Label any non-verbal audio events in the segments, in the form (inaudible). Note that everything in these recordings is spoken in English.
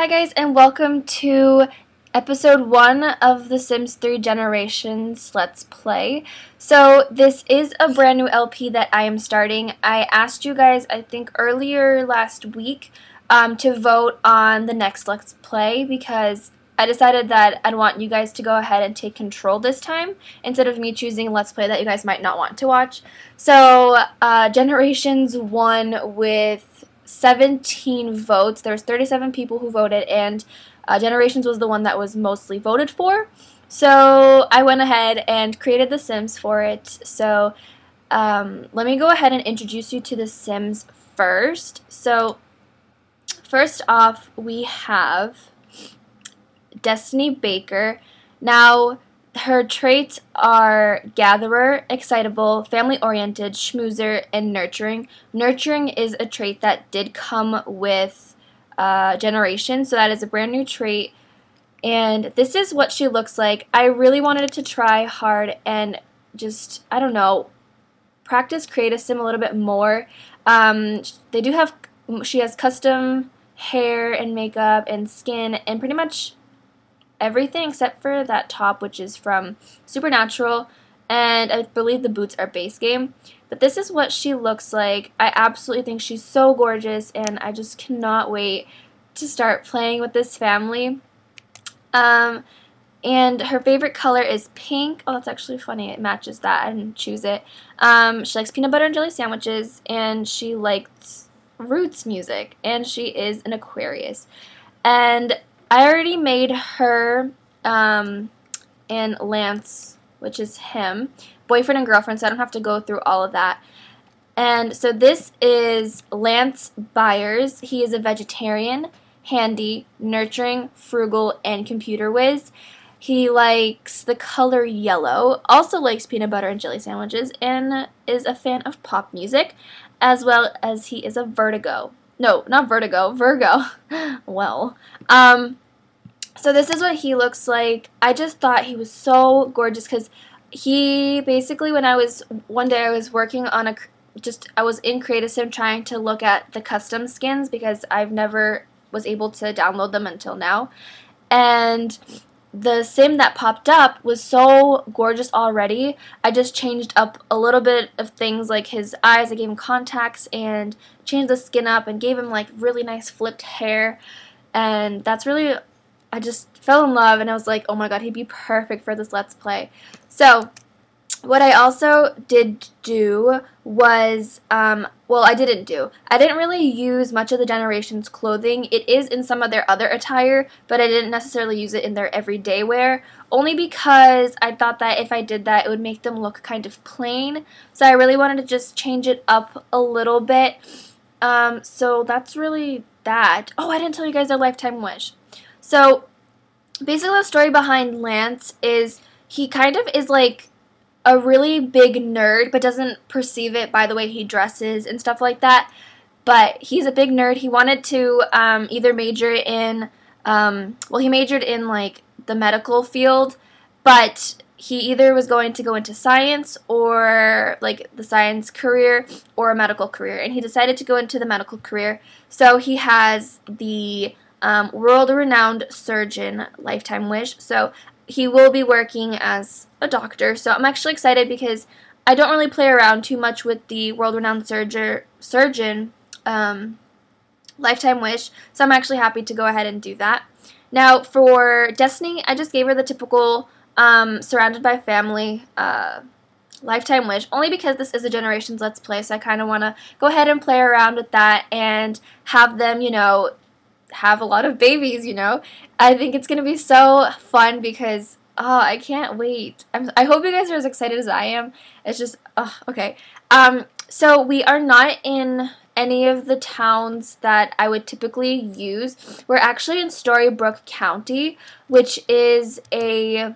Hi guys and welcome to episode 1 of The Sims 3 Generations Let's Play. So this is a brand new LP that I am starting. I asked you guys I think earlier last week um, to vote on the next Let's Play because I decided that I'd want you guys to go ahead and take control this time instead of me choosing Let's Play that you guys might not want to watch. So uh, Generations 1 with 17 votes. There's 37 people who voted, and uh, Generations was the one that was mostly voted for. So I went ahead and created The Sims for it. So um, let me go ahead and introduce you to The Sims first. So first off, we have Destiny Baker. Now, her traits are gatherer, excitable, family oriented, schmoozer, and nurturing. Nurturing is a trait that did come with uh, generation, so that is a brand new trait. And this is what she looks like. I really wanted to try hard and just, I don't know, practice create a sim a little bit more. Um, they do have, she has custom hair and makeup and skin and pretty much everything except for that top, which is from Supernatural, and I believe the boots are base game. But this is what she looks like. I absolutely think she's so gorgeous, and I just cannot wait to start playing with this family. Um, and her favorite color is pink. Oh, that's actually funny. It matches that. I didn't choose it. Um, she likes peanut butter and jelly sandwiches, and she likes roots music, and she is an Aquarius. And I already made her um, and Lance, which is him, boyfriend and girlfriend, so I don't have to go through all of that. And so this is Lance Byers. He is a vegetarian, handy, nurturing, frugal, and computer whiz. He likes the color yellow, also likes peanut butter and jelly sandwiches, and is a fan of pop music, as well as he is a vertigo. No, not vertigo, Virgo. (laughs) well, um, so this is what he looks like. I just thought he was so gorgeous because he basically, when I was, one day I was working on a, just, I was in Create a Sim trying to look at the custom skins because I've never was able to download them until now. And the sim that popped up was so gorgeous already. I just changed up a little bit of things like his eyes. I gave him contacts and changed the skin up and gave him like really nice flipped hair. And that's really I just fell in love and I was like, oh my god, he'd be perfect for this Let's Play. So, what I also did do was, um, well, I didn't do. I didn't really use much of the Generations clothing. It is in some of their other attire, but I didn't necessarily use it in their everyday wear, only because I thought that if I did that, it would make them look kind of plain. So I really wanted to just change it up a little bit. Um, so that's really that. Oh, I didn't tell you guys their lifetime wish. So basically the story behind Lance is he kind of is like a really big nerd but doesn't perceive it by the way he dresses and stuff like that. But he's a big nerd. He wanted to um, either major in, um, well, he majored in like the medical field, but he either was going to go into science or like the science career or a medical career. And he decided to go into the medical career. So he has the um, world-renowned surgeon lifetime wish. So he will be working as a doctor. So I'm actually excited because I don't really play around too much with the world-renowned surger, surgeon um, lifetime wish. So I'm actually happy to go ahead and do that. Now for Destiny, I just gave her the typical um, surrounded by family uh, lifetime wish only because this is a generations let's play so I kind of want to go ahead and play around with that and have them you know have a lot of babies, you know. I think it's going to be so fun because oh, I can't wait. I'm, I hope you guys are as excited as I am. It's just oh, okay. Um so we are not in any of the towns that I would typically use. We're actually in Storybrook County, which is a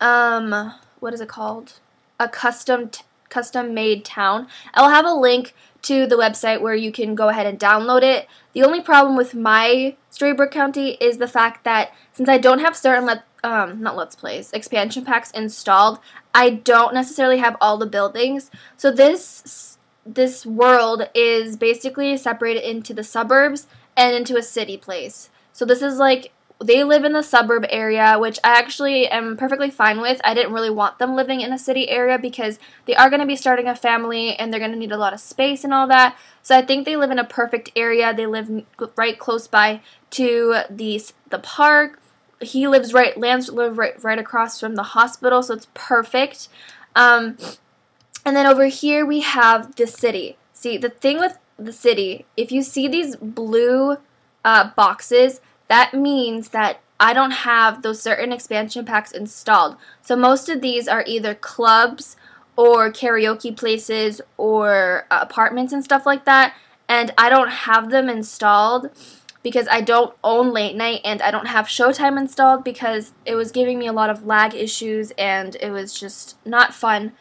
um what is it called? A custom custom made town. I'll have a link to the website where you can go ahead and download it. The only problem with my Storybrook County is the fact that since I don't have certain let um not let's plays expansion packs installed, I don't necessarily have all the buildings. So this this world is basically separated into the suburbs and into a city place. So this is like they live in the suburb area, which I actually am perfectly fine with. I didn't really want them living in a city area because they are going to be starting a family and they're going to need a lot of space and all that. So I think they live in a perfect area. They live right close by to the the park. He lives right, Lance live right right across from the hospital, so it's perfect. Um, and then over here we have the city. See, the thing with the city, if you see these blue uh, boxes, that means that I don't have those certain expansion packs installed. So most of these are either clubs or karaoke places or uh, apartments and stuff like that. And I don't have them installed because I don't own late night and I don't have Showtime installed because it was giving me a lot of lag issues and it was just not fun.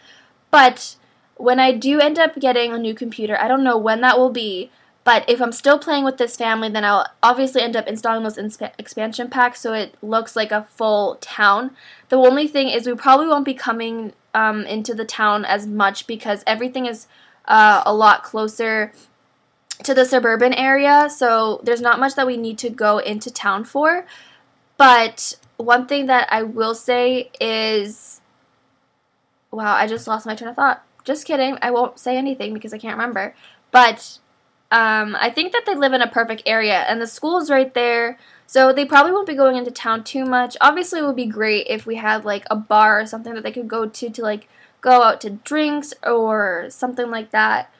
But when I do end up getting a new computer, I don't know when that will be, but if I'm still playing with this family, then I'll obviously end up installing those expansion packs so it looks like a full town. The only thing is we probably won't be coming um, into the town as much because everything is uh, a lot closer to the suburban area, so there's not much that we need to go into town for. But one thing that I will say is, wow, I just lost my train of thought. Just kidding. I won't say anything because I can't remember. But um, I think that they live in a perfect area, and the school is right there, so they probably won't be going into town too much. Obviously, it would be great if we had like a bar or something that they could go to to like go out to drinks or something like that.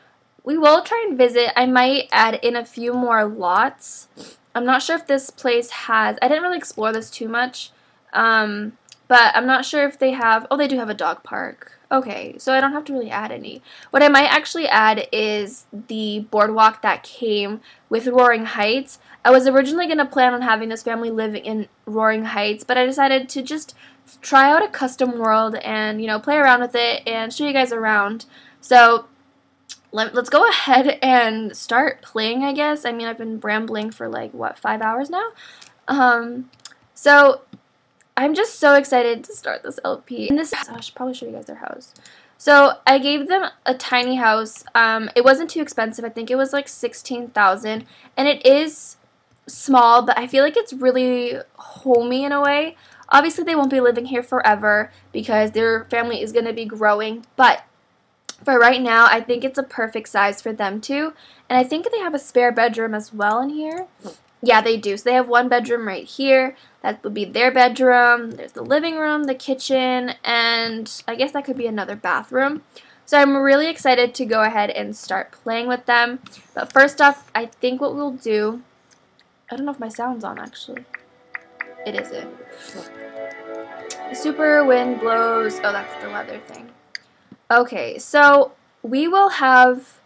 We will try and visit. I might add in a few more lots. I'm not sure if this place has. I didn't really explore this too much, um, but I'm not sure if they have. Oh, they do have a dog park. Okay, so I don't have to really add any. What I might actually add is the boardwalk that came with Roaring Heights. I was originally going to plan on having this family live in Roaring Heights, but I decided to just try out a custom world and, you know, play around with it and show you guys around. So, let, us go ahead and start playing, I guess. I mean, I've been rambling for like, what, five hours now? Um, so, I'm just so excited to start this LP. And this, oh, I should probably show you guys their house. So I gave them a tiny house. Um, it wasn't too expensive. I think it was like 16000 And it is small, but I feel like it's really homey in a way. Obviously, they won't be living here forever because their family is going to be growing. But for right now, I think it's a perfect size for them too. And I think they have a spare bedroom as well in here. Yeah, they do. So they have one bedroom right here. That would be their bedroom. There's the living room, the kitchen, and I guess that could be another bathroom. So I'm really excited to go ahead and start playing with them. But first off, I think what we'll do, I don't know if my sound's on actually. It isn't. Super wind blows. Oh, that's the weather thing. Okay, so we will have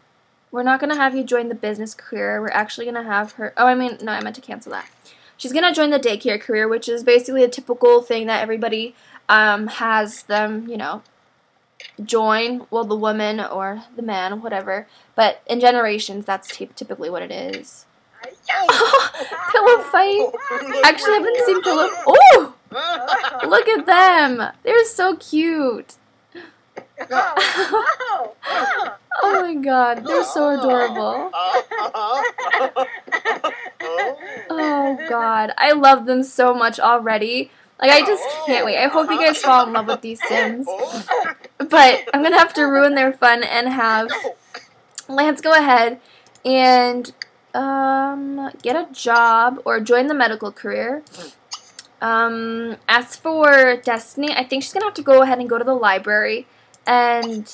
we're not going to have you join the business career. We're actually going to have her. Oh, I mean, no, I meant to cancel that. She's going to join the daycare career, which is basically a typical thing that everybody um, has them, you know, join. Well, the woman or the man, whatever. But in generations, that's typically what it is. (laughs) pillow fight. Actually, I haven't seen pillow. Oh, look at them. They're so cute. (laughs) Oh my god, they're so adorable. (laughs) Oh god, I love them so much already. Like, I just can't wait. I hope you guys fall in love with these Sims. But I'm gonna have to ruin their fun and have Lance go ahead and um, get a job or join the medical career. Um, as for Destiny, I think she's gonna have to go ahead and go to the library and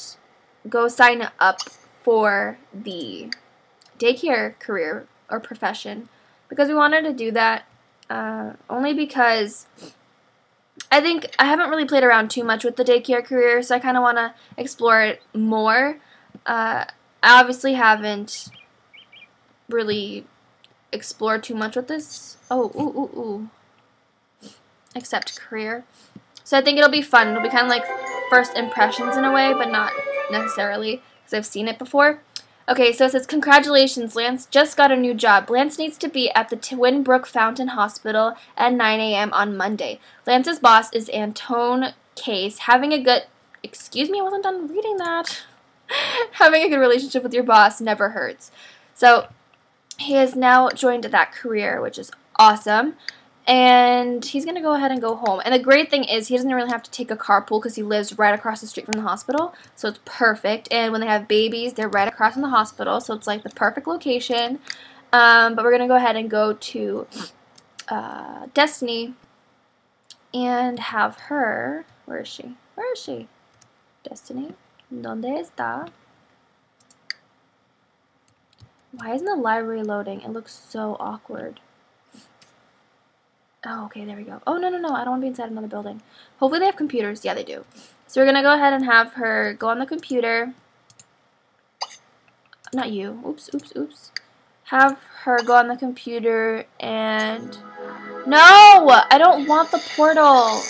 go sign up for the daycare career or profession because we wanted to do that uh, only because I think I haven't really played around too much with the daycare career, so I kind of want to explore it more. Uh, I obviously haven't really explored too much with this. Oh, ooh, ooh, ooh. Except career. So I think it'll be fun. It'll be kind of like first impressions in a way, but not necessarily because I've seen it before. Okay, so it says, Congratulations, Lance just got a new job. Lance needs to be at the Twin Brook Fountain Hospital at 9 a.m. on Monday. Lance's boss is Antone Case. Having a good. Excuse me, I wasn't done reading that. (laughs) Having a good relationship with your boss never hurts. So, he has now joined that career, which is awesome. And he's going to go ahead and go home. And the great thing is he doesn't really have to take a carpool because he lives right across the street from the hospital. So it's perfect. And when they have babies, they're right across from the hospital. So it's like the perfect location. Um, but we're going to go ahead and go to uh, Destiny and have her. Where is she? Where is she? Destiny. ¿Dónde está? Why isn't the library loading? It looks so awkward. Oh, okay, there we go. Oh, no, no, no, I don't want to be inside another building. Hopefully they have computers. Yeah, they do. So we're going to go ahead and have her go on the computer. Not you. Oops, oops, oops. Have her go on the computer and... No! I don't want the portal!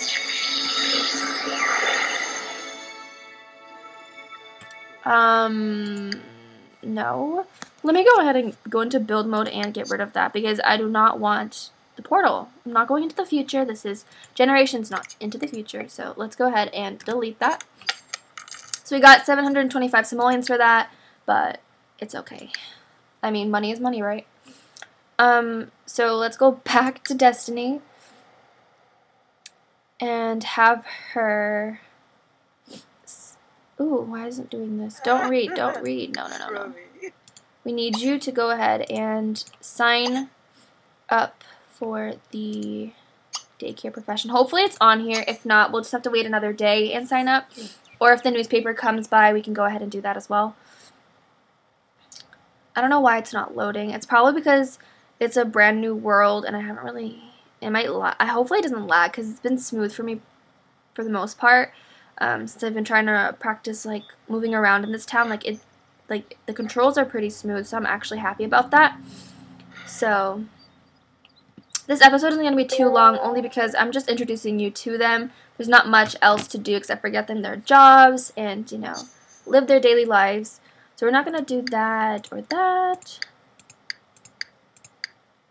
Um, no. Let me go ahead and go into build mode and get rid of that because I do not want the portal. I'm not going into the future. This is generations, not into the future. So let's go ahead and delete that. So we got 725 simoleons for that, but it's okay. I mean, money is money, right? Um, so let's go (laughs) back to Destiny and have her Ooh, why isn't doing this? Don't read, don't (laughs) read. No, no, no, no. We need you to go ahead and sign up for the daycare profession. Hopefully it's on here. If not, we'll just have to wait another day and sign up. Or if the newspaper comes by, we can go ahead and do that as well. I don't know why it's not loading. It's probably because it's a brand new world and I haven't really... It might lag. I hopefully it doesn't lag because it's been smooth for me for the most part um, since I've been trying to practice like moving around in this town like it like the controls are pretty smooth so I'm actually happy about that so this episode isn't going to be too long only because I'm just introducing you to them. There's not much else to do except for get them their jobs and you know live their daily lives. So we're not going to do that or that.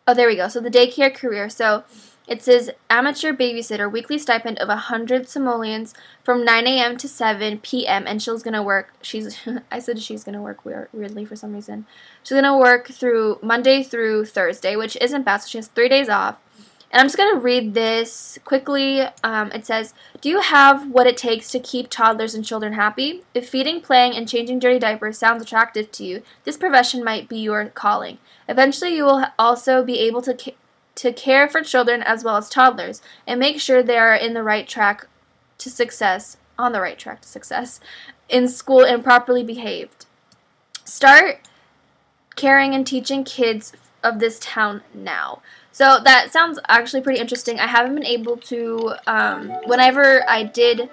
Oh there we go. So the daycare career. So it says amateur babysitter, weekly stipend of 100 simoleons from 9 a.m. to 7 p.m. And she's going to work, she's, (laughs) I said she's going to work weird, weirdly for some reason. She's going to work through Monday through Thursday, which isn't bad, so she has three days off. And I'm just going to read this quickly. Um, it says, Do you have what it takes to keep toddlers and children happy? If feeding, playing, and changing dirty diapers sounds attractive to you, this profession might be your calling. Eventually, you will also be able to to care for children as well as toddlers and make sure they are in the right track to success, on the right track to success in school and properly behaved. Start caring and teaching kids of this town now. So that sounds actually pretty interesting. I haven't been able to, um, whenever I did,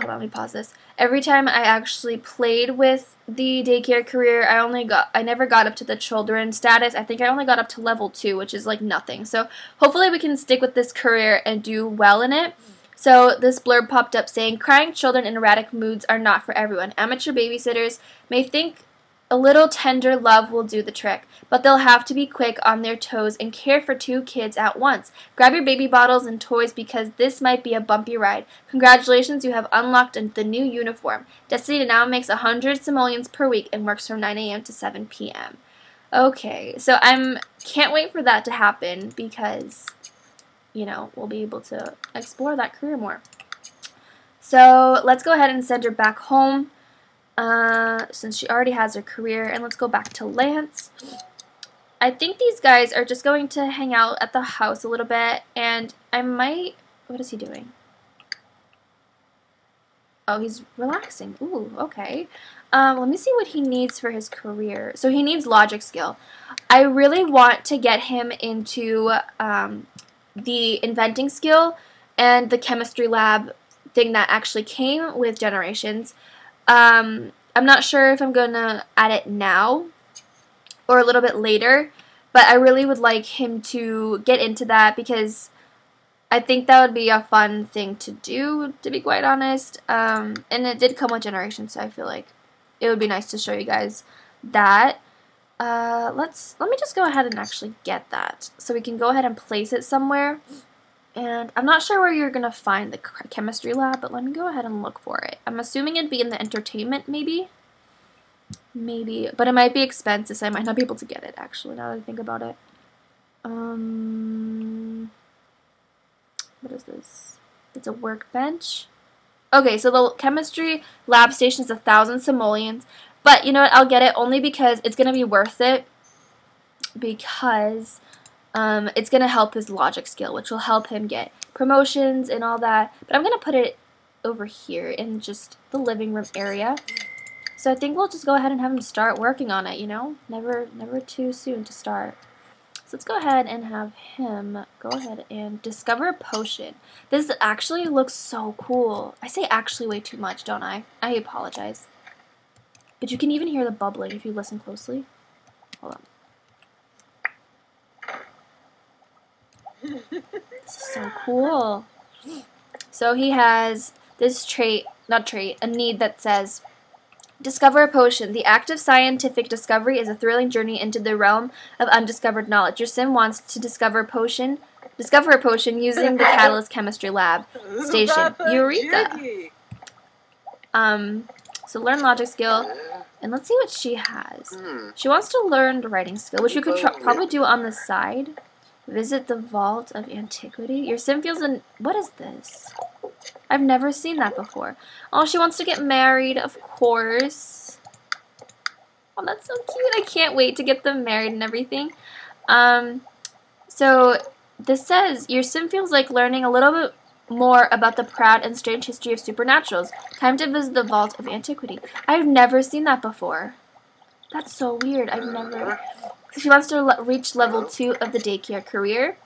hold on, let me pause this every time I actually played with the daycare career, I only got I never got up to the children status. I think I only got up to level 2, which is like nothing. So, hopefully we can stick with this career and do well in it. So, this blurb popped up saying crying children in erratic moods are not for everyone. Amateur babysitters may think a little tender love will do the trick, but they'll have to be quick on their toes and care for two kids at once. Grab your baby bottles and toys because this might be a bumpy ride. Congratulations, you have unlocked the new uniform. Destiny now makes 100 simoleons per week and works from 9 a.m. to 7 p.m. Okay, so I'm can't wait for that to happen because, you know, we'll be able to explore that career more. So let's go ahead and send her back home. Uh, since she already has her career. And let's go back to Lance. I think these guys are just going to hang out at the house a little bit. And I might... What is he doing? Oh, he's relaxing. Ooh, okay. Um, let me see what he needs for his career. So he needs logic skill. I really want to get him into um, the inventing skill and the chemistry lab thing that actually came with Generations. Um, I'm not sure if I'm going to add it now or a little bit later, but I really would like him to get into that because I think that would be a fun thing to do, to be quite honest. Um, and it did come with Generation, so I feel like it would be nice to show you guys that. Uh, let's let me just go ahead and actually get that so we can go ahead and place it somewhere and I'm not sure where you're going to find the chemistry lab, but let me go ahead and look for it. I'm assuming it'd be in the entertainment, maybe? Maybe. But it might be expensive, so I might not be able to get it, actually, now that I think about it. Um, what is this? It's a workbench. Okay, so the chemistry lab station is a thousand simoleons. But you know what? I'll get it only because it's going to be worth it. Because um, it's going to help his logic skill, which will help him get promotions and all that. But I'm going to put it over here in just the living room area. So I think we'll just go ahead and have him start working on it, you know? Never, never too soon to start. So let's go ahead and have him go ahead and discover a potion. This actually looks so cool. I say actually way too much, don't I? I apologize. But you can even hear the bubbling if you listen closely. Hold on. This is so cool. So he has this trait, not trait, a need that says Discover a potion. The act of scientific discovery is a thrilling journey into the realm of undiscovered knowledge. Your sim wants to discover a potion. Discover a potion using the Catalyst Chemistry Lab station. (laughs) Eureka! Um, so learn logic skill, and let's see what she has. She wants to learn the writing skill, which you could probably do on the side. Visit the Vault of Antiquity. Your sim feels an... What is this? I've never seen that before. Oh, she wants to get married, of course. Oh, that's so cute. I can't wait to get them married and everything. Um, so this says, your sim feels like learning a little bit more about the proud and strange history of supernaturals. Time to visit the Vault of Antiquity. I've never seen that before. That's so weird. I've never... She wants to reach level 2 of the daycare career.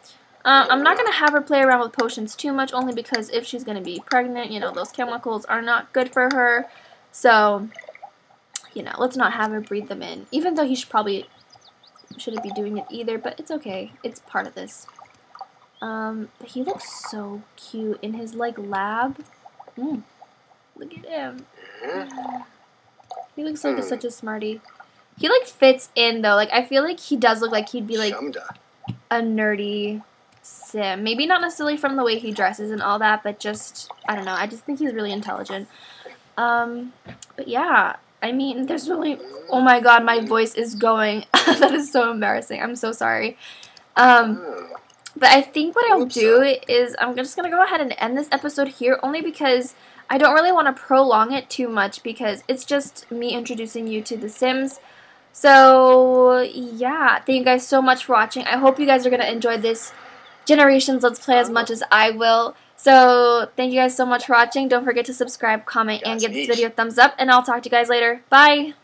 Uh, I'm not going to have her play around with potions too much, only because if she's going to be pregnant, you know, those chemicals are not good for her. So, you know, let's not have her breathe them in. Even though he should probably shouldn't be doing it either, but it's okay. It's part of this. Um, but he looks so cute in his, like, lab. Mm, look at him. He looks like such a smarty. He, like, fits in, though. Like, I feel like he does look like he'd be, like, a nerdy Sim. Maybe not necessarily from the way he dresses and all that, but just, I don't know, I just think he's really intelligent. Um, but yeah, I mean, there's really, oh my god, my voice is going. (laughs) that is so embarrassing. I'm so sorry. Um, but I think what I'll do is I'm just going to go ahead and end this episode here only because I don't really want to prolong it too much because it's just me introducing you to The Sims. So, yeah, thank you guys so much for watching. I hope you guys are going to enjoy this Generations Let's Play as much as I will. So, thank you guys so much for watching. Don't forget to subscribe, comment, and give this video a thumbs up. And I'll talk to you guys later. Bye!